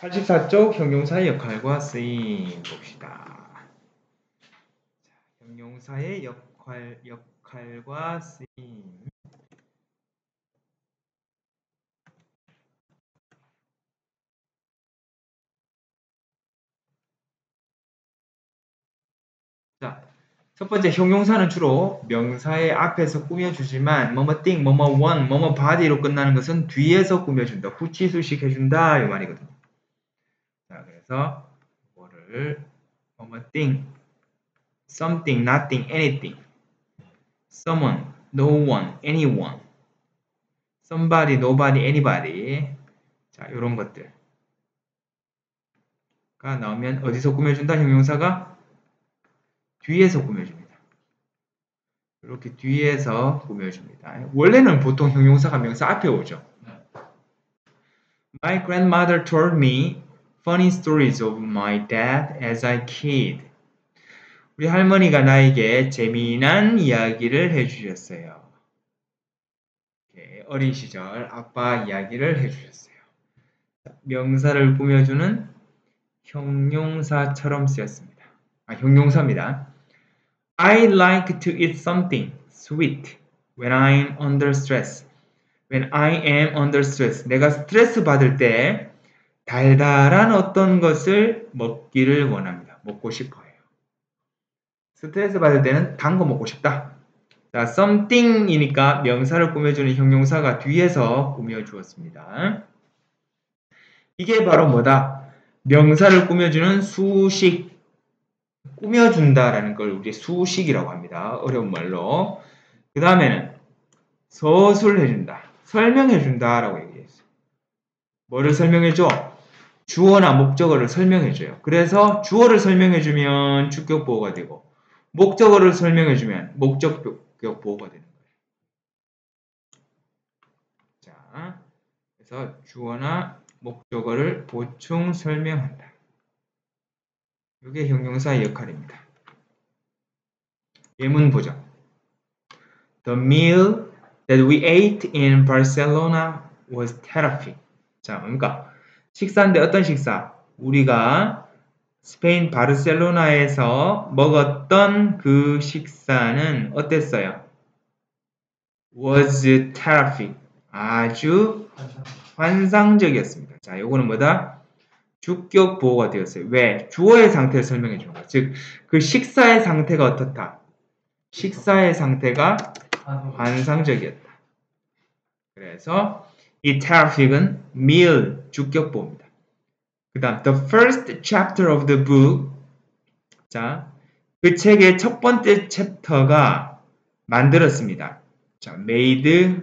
84쪽 형용사의 역할과 쓰임 봅시다. 형용사의 역할, 역할과 쓰임. 자, 첫 번째 형용사는 주로 명사의 앞에서 꾸며주지만 뭐뭐 띵, 뭐뭐 원, 뭐뭐 바디로 끝나는 것은 뒤에서 꾸며준다. 후치수식 해준다 이 말이거든요. 자, 그래서 뭐를 뭐뭐 띵, something, nothing, anything, someone, no one, anyone, somebody, nobody, anybody. 자, 이런 것들가 나오면 어디서 꾸며준다? 형용사가 뒤에서 꾸며줍니다. 이렇게 뒤에서 꾸며줍니다. 원래는 보통 형용사가 명사 앞에 오죠. My grandmother told me funny stories of my dad as a kid. 우리 할머니가 나에게 재미난 이야기를 해주셨어요. 어린 시절 아빠 이야기를 해주셨어요. 명사를 꾸며주는 형용사처럼 쓰였습니다. 아, 형용사입니다. I like to eat something sweet when I'm under stress. When I am under stress. 내가 스트레스 받을 때 달달한 어떤 것을 먹기를 원합니다. 먹고 싶어요. 스트레스 받을 때는 단 거 먹고 싶다. 자, something이니까 명사를 꾸며주는 형용사가 뒤에서 꾸며주었습니다. 이게 바로 뭐다? 명사를 꾸며주는 수식, 꾸며준다라는 걸 우리 수식이라고 합니다. 어려운 말로. 그 다음에는 서술해준다. 설명해준다라고 얘기했어요. 뭐를 설명해줘? 주어나 목적어를 설명해줘요. 그래서 주어를 설명해주면 주격 보호가 되고 목적어를 설명해주면 목적격 보호가 되는 거예요. 자, 그래서 주어나 목적어를 보충 설명한다. 이게 형용사의 역할입니다. 예문 보죠. The meal that we ate in Barcelona was terrific. 자, 뭡니까? 식사인데 어떤 식사? 우리가 스페인 바르셀로나에서 먹었던 그 식사는 어땠어요? was terrific. 아주 환상적이었습니다. 자, 요거는 뭐다? 주격 보호가 되었어요. 왜? 주어의 상태를 설명해 주는 거야. 즉, 그 식사의 상태가 어떻다? 식사의 상태가 환상적이었다. 그래서 이 terrific은 meal 주격 보호입니다. 그 다음 the first chapter of the book 자, 그 책의 첫 번째 챕터가 만들었습니다. 자, made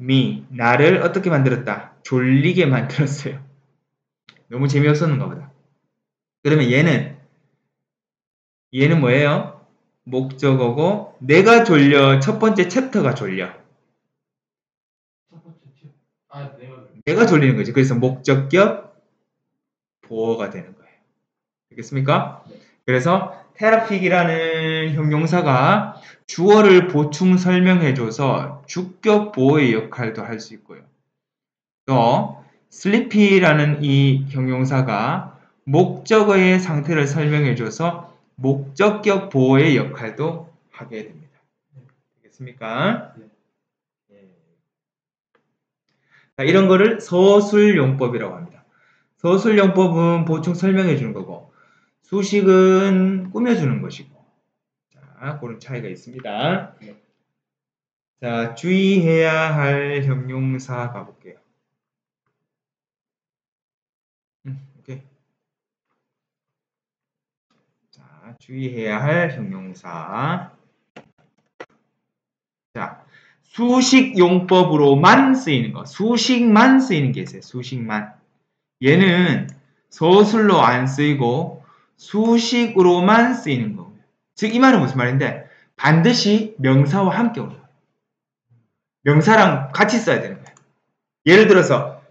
me 나를 어떻게 만들었다? 졸리게 만들었어요. 너무 재미없었는가 보다. 그러면 얘는 얘는 뭐예요? 목적어고 내가 졸려 첫 번째 챕터가 졸려. 첫 번째 챕. 아, 내가 내가 졸리는 거지. 그래서 목적격 보어가 되는 거예요. 알겠습니까? 네. 그래서 테라픽이라는 형용사가 주어를 보충 설명해줘서 주격 보호의 역할도 할 수 있고요. 또 sleepy라는 이 형용사가 목적어의 상태를 설명해줘서 목적격 보호의 역할도 하게 됩니다. 되겠습니까? 네. 자, 이런 거를 서술용법이라고 합니다. 서술용법은 보충 설명해 주는 거고 수식은 꾸며주는 것이고 자, 그런 차이가 있습니다. 네. 자, 주의해야 할 형용사 가볼게요. 주의해야 할 형용사. 자, 수식 용법으로만 쓰이는 거. 수식만 쓰이는 게 있어요. 수식만. 얘는 서술로 안 쓰이고 수식으로만 쓰이는 거예요. 즉, 이 말은 무슨 말인데, 반드시 명사와 함께 거예요. 명사랑 같이 써야 되는 거예요. 예를 들어서,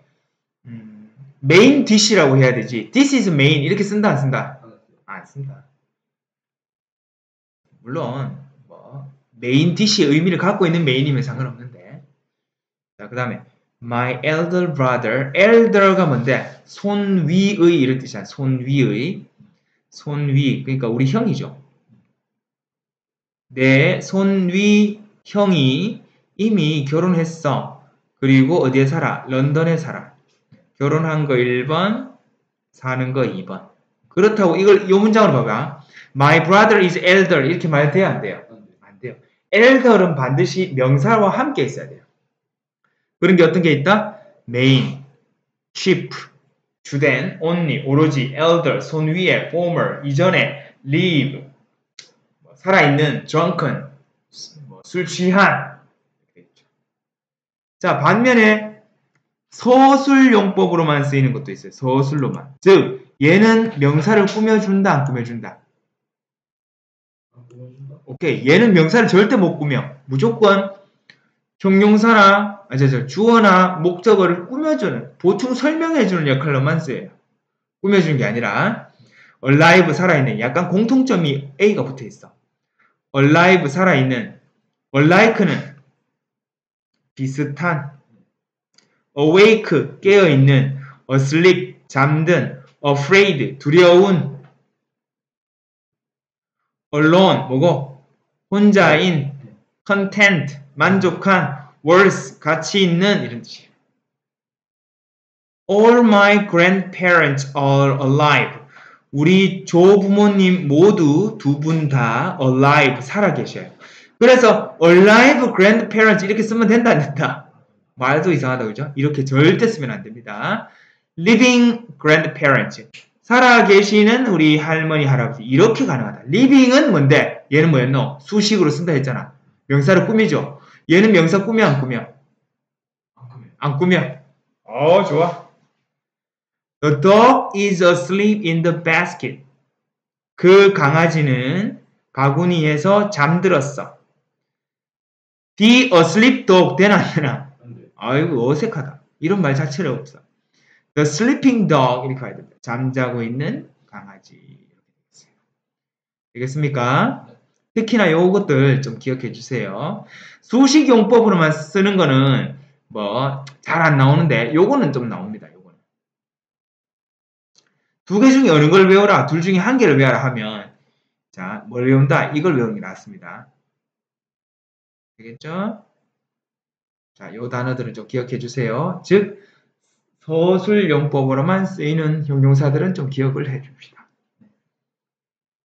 음, main dish라고 해야 되지. This is main. 이렇게 쓴다, 안 쓴다? 안 쓴다. 물론 뭐 main dish의 의미를 갖고 있는 main이면 상관없는데 자 그 다음에 My elder brother. elder가 뭔데? 손 위의 이런 뜻이야. 손 위의. 손 위. 그러니까 우리 형이죠. 내 손 위 형이 이미 결혼했어. 그리고 어디에 살아? 런던에 살아. 결혼한 거 1번, 사는 거 2번. 그렇다고 이걸 이 문장으로 봐봐. My brother is elder 이렇게 말 돼야 안 돼요? Elder은 반드시 명사와 함께 있어야 돼요. 그런 게 어떤 게 있다? main, 주된, only, 오로지, elder, 손 위에, former, 이전에, live, 뭐 살아있는, drunken, 뭐술 취한. 자, 반면에 서술용법으로만 쓰이는 것도 있어요. 서술로만. 즉, 얘는 명사를 꾸며준다, 안 꾸며준다? 오케이. 얘는 명사를 절대 못 꾸며. 무조건 형용사나, 아, 저, 저, 주어나 목적어를 꾸며주는, 보충 설명해주는 역할로만 쓰여요. 꾸며주는 게 아니라, alive 살아있는, 약간 공통점이 A가 붙어 있어. alive 살아있는, alike는 비슷한, awake 깨어있는, asleep 잠든, afraid 두려운, alone 뭐고 혼자인, content 만족한, worth 가치 있는 이런 뜻이에요. All my grandparents are alive. 우리 조부모님 모두 두 분 다 alive 살아 계셔요. 그래서 alive grandparents 이렇게 쓰면 된다 안 된다? 말도 이상하다 그죠? 이렇게 절대 쓰면 안 됩니다. living grandparents 살아 계시는 우리 할머니 할아버지 이렇게 가능하다. living은 뭔데? 얘는 뭐였노? 수식으로 쓴다 했잖아. 명사를 꾸미죠. 얘는 명사 꾸며 안 꾸며? 안 꾸며. 안 꾸며. 어 좋아. The dog is asleep in the basket. 그 강아지는 바구니에서 잠들었어. The asleep dog 되나 안 되나? 아이고 어색하다. 이런 말 자체가 없어. The sleeping dog 이렇게 가야 됩니다. 잠자고 있는 강아지. 되겠습니까? 특히나 요것들 좀 기억해 주세요. 수식 용법으로만 쓰는 거는 뭐 잘 안 나오는데 요거는 좀 나옵니다. 요거는. 두 개 중에 어느 걸 외워라. 둘 중에 한 개를 외워라 하면 자, 뭘 외운다? 이걸 외우는 게 낫습니다. 되겠죠? 자, 요 단어들은 좀 기억해 주세요. 즉 서술용법으로만 쓰이는 형용사들은 좀 기억을 해 줍시다.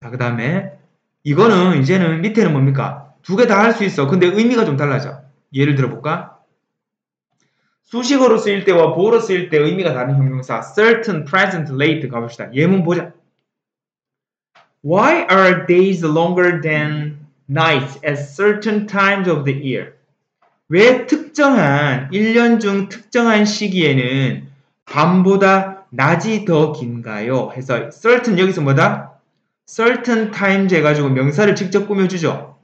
자, 그 다음에 이거는 이제는 밑에는 뭡니까? 두 개 다 할 수 있어. 근데 의미가 좀 달라져. 예를 들어 볼까? 수식어로 쓰일 때와 보어로 쓰일 때 의미가 다른 형용사 certain, present, late 가봅시다. 예문 보자. Why are days longer than nights at certain times of the year? 왜 특정한 1년 중 특정한 시기에는 밤보다 낮이 더 긴가요? 해서 certain 여기서 뭐다? certain times 해가지고 명사를 직접 꾸며주죠.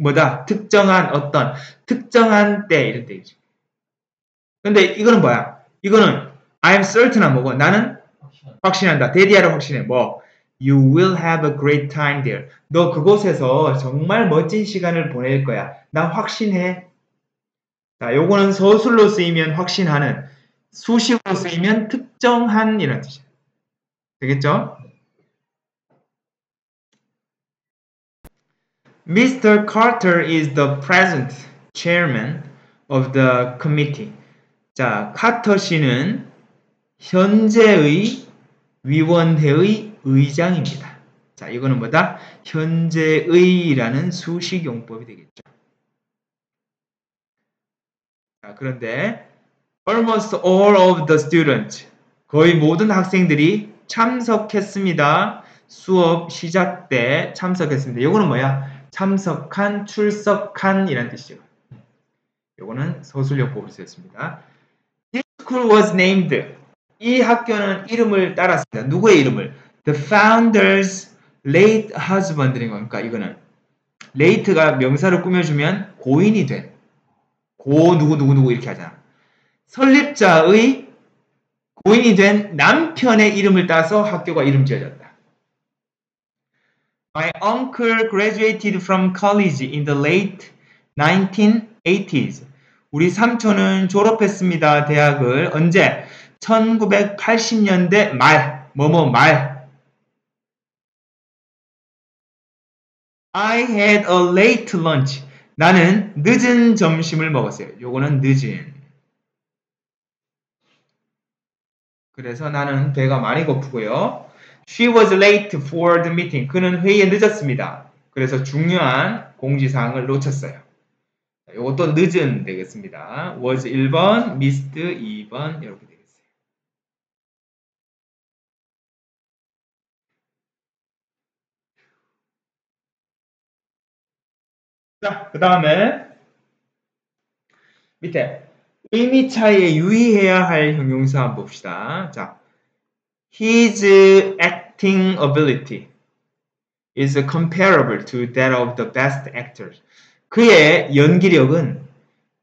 뭐다? 특정한 어떤 특정한 때 이런 때이죠. 근데 이거는 뭐야? 이거는 I'm certain 뭐고 나는 확신한다. 대디하라 확신해. 뭐 You will have a great time there. 너 그곳에서 정말 멋진 시간을 보낼 거야. 나 확신해. 자, 요거는 서술로 쓰이면 확신하는, 수식으로 쓰이면 특정한 이런 뜻이에요. 되겠죠? Mr. Carter is the present chairman of the committee. 자, 카터 씨는 현재의 위원회의 의장입니다. 자, 이거는 뭐다? 현재의라는 수식용법이 되겠죠. 자, 그런데 almost all of the students 거의 모든 학생들이 참석했습니다. 수업 시작 때 참석했습니다. 이거는 뭐야? 참석한, 출석한 이란 뜻이죠. 요거는 서술용법을 쓰였습니다. This school was named. 이 학교는 이름을 따랐습니다. 누구의 이름을? The founder's late husband인 거니까 이거는 late가 명사를 꾸며주면 고인이 된 고 누구 누구 누구 이렇게 하잖아. 설립자의 고인이 된 남편의 이름을 따서 학교가 이름 지어졌다. My uncle graduated from college in the late 1980s. 우리 삼촌은 졸업했습니다. 대학을 언제? 1980년대 말 뭐뭐 말 I had a late lunch. 나는 늦은 점심을 먹었어요. 요거는 늦은. 그래서 나는 배가 많이 고프고요. She was late for the meeting. 그는 회의에 늦었습니다. 그래서 중요한 공지사항을 놓쳤어요. 이것도 늦은 되겠습니다. was 1번, missed 2번 이렇게 되겠어요. 자, 그 다음에 밑에 의미 차이에 유의해야 할 형용사 한번 봅시다. 자, his acting ability is comparable to that of the best actors. 그의 연기력은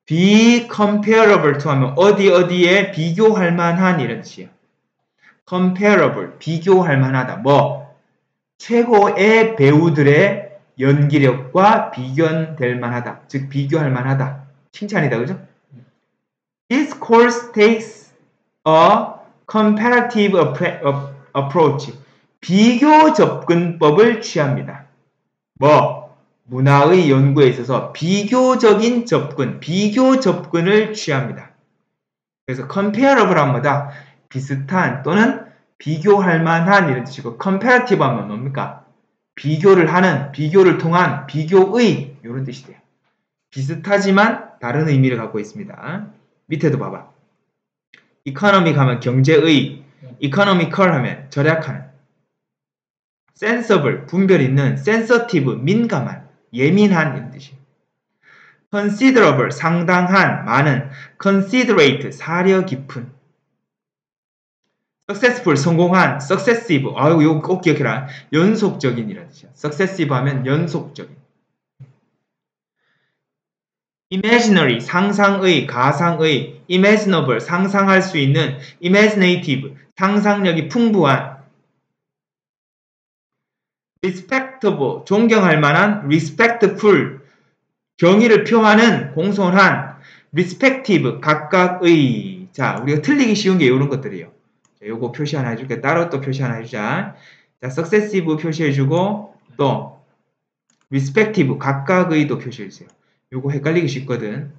be comparable to 하면 어디 어디에 비교할 만한 이런 뜻이에요. comparable, 비교할 만하다. 뭐 최고의 배우들의 연기력과 비견될 만하다. 즉 비교할 만하다. 칭찬이다. 그죠? This course takes a comparative approach. 비교 접근법을 취합니다. 뭐 문화의 연구에 있어서 비교적인 접근, 비교 접근을 취합니다. 그래서 comparable 하면 비슷한 또는 비교할 만한 이런 뜻이고 comparative 하면 뭡니까? 비교를 하는, 비교를 통한, 비교의 이런 뜻이 돼요. 비슷하지만 다른 의미를 갖고 있습니다. 밑에도 봐봐. economy 하면 경제의, economical 하면 절약하는, sensible 분별 있는, sensitive 민감한, 예민한 이런 뜻이에요. considerable 상당한, 많은, considerate 사려 깊은, successful 성공한, successive 아유 이거 꼭 기억해라 연속적인이라는 뜻이야. successive 하면 연속적인. imaginary 상상의, 가상의, imaginable 상상할 수 있는, imaginative 상상력이 풍부한, respectable 존경할 만한, respectful 경의를 표하는, 공손한, respective 각각의 자 우리가 틀리기 쉬운 게 이런 것들이에요. 자, 요거 표시 하나 해줄게. 따로 또 표시 하나 해주자. 자, successive 표시해주고, 또, respective, 각각의 도 표시해주세요. 요거 헷갈리기 쉽거든.